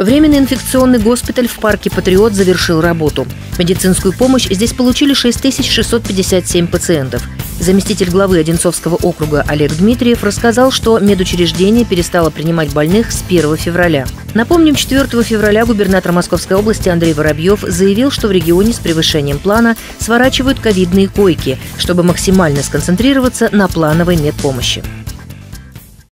Временный инфекционный госпиталь в парке «Патриот» завершил работу. Медицинскую помощь здесь получили 6657 пациентов. Заместитель главы Одинцовского округа Олег Дмитриев рассказал, что медучреждение перестало принимать больных с 1 февраля. Напомним, 4 февраля губернатор Московской области Андрей Воробьев заявил, что в регионе с превышением плана сворачивают ковидные койки, чтобы максимально сконцентрироваться на плановой медпомощи.